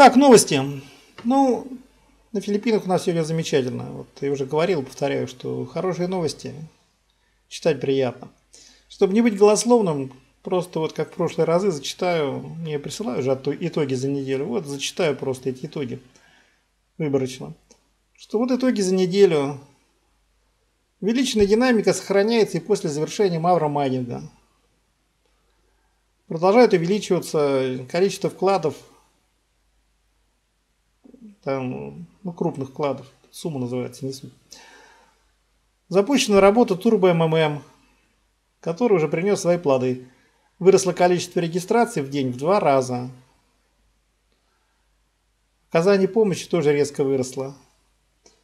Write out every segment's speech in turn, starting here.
Так, новости. Ну, на Филиппинах у нас сегодня замечательно. Вот я уже говорил, повторяю, что хорошие новости читать приятно. Чтобы не быть голословным, просто вот как в прошлые разы зачитаю, не присылаю уже итоги за неделю, вот зачитаю просто эти итоги выборочно. Что вот итоги за неделю. Увеличенная динамика сохраняется и после завершения мавра майнинга. Продолжает увеличиваться количество вкладов там, ну, крупных вкладов, сумма называется, не суть. Запущена работа Turbo MMM, который уже принес свои плоды. Выросло количество регистраций в день в два раза. Оказание помощи тоже резко выросло.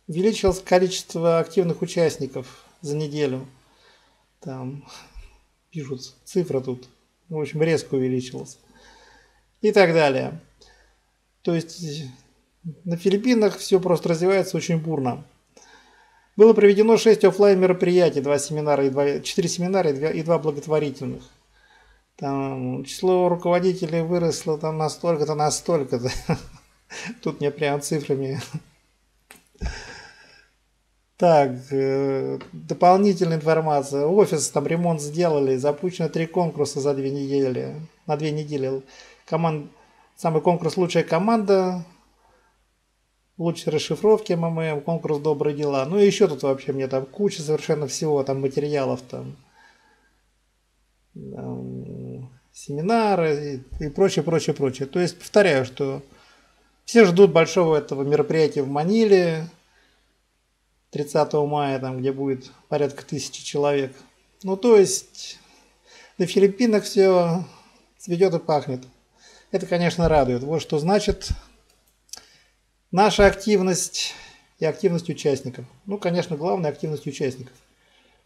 Увеличилось количество активных участников за неделю. Там пишут цифра тут. В общем, резко увеличилось. И так далее. То есть на Филиппинах все просто развивается очень бурно. Было проведено 6 офлайн мероприятий, 2 семинара и 2, 4 семинара и 2, и 2 благотворительных. Там число руководителей выросло там настолько-то, настолько-то. Тут мне прям цифрами. Так, э, дополнительная информация. Офис, там ремонт сделали, запущено три конкурса за две недели. На две недели. Команд... Самый конкурс «Лучшая команда», лучшей расшифровки МММ, конкурс «Добрые дела». Ну и еще тут вообще мне там куча совершенно всего, там материалов, там, там семинары и, и прочее, прочее, прочее. То есть повторяю, что все ждут большого этого мероприятия в Маниле 30 мая, там, где будет порядка тысячи человек. Ну то есть на Филиппинах все цветет и пахнет. Это, конечно, радует. Вот что значит Наша активность и активность участников. Ну, конечно, главная активность участников.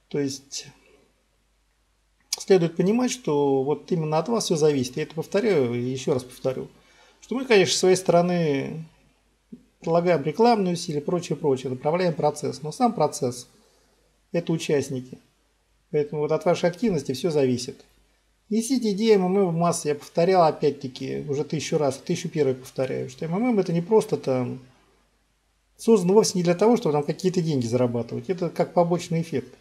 То есть следует понимать, что вот именно от вас все зависит. Я это повторяю и еще раз повторю. Что мы, конечно, с своей стороны прилагаем рекламные усилия, прочее, прочее, направляем процесс. Но сам процесс – это участники. Поэтому вот от вашей активности все зависит. Несите идеи МММ в массы. Я повторял опять-таки уже тысячу раз, тысячу первый повторяю, что МММ это не просто там создан вовсе не для того, чтобы там какие-то деньги зарабатывать. Это как побочный эффект.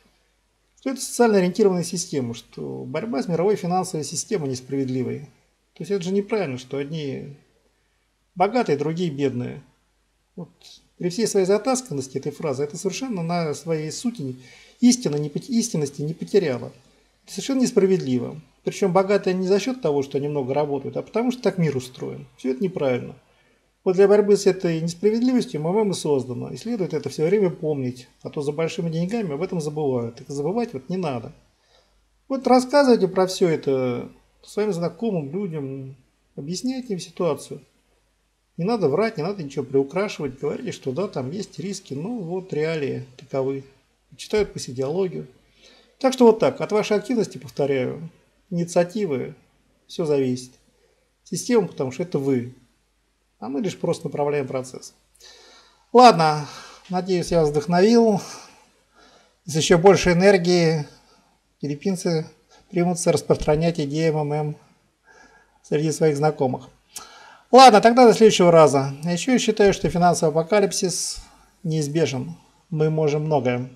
Что это социально ориентированная система, что борьба с мировой финансовой системой несправедливой. То есть это же неправильно, что одни богатые, другие бедные. Вот при всей своей затасканности этой фразы, это совершенно на своей сути истины, не, истинности не потеряла. Это совершенно несправедливо. Причем богатые не за счет того, что они много работают, а потому что так мир устроен. Все это неправильно. Вот для борьбы с этой несправедливостью МММ и создано. И следует это все время помнить, а то за большими деньгами об этом забывают. И забывать вот не надо. Вот рассказывайте про все это своим знакомым людям, объясняйте им ситуацию. Не надо врать, не надо ничего приукрашивать, говорите, что да, там есть риски, ну вот реалии таковы. Читают по идеологию. Так что вот так, от вашей активности, повторяю, инициативы, все зависит. Система, потому что это вы. А мы лишь просто направляем процесс. Ладно, надеюсь, я вас вдохновил. С еще больше энергии филиппинцы примутся распространять идеи МММ среди своих знакомых. Ладно, тогда до следующего раза. Еще я считаю, что финансовый апокалипсис неизбежен. Мы можем многое.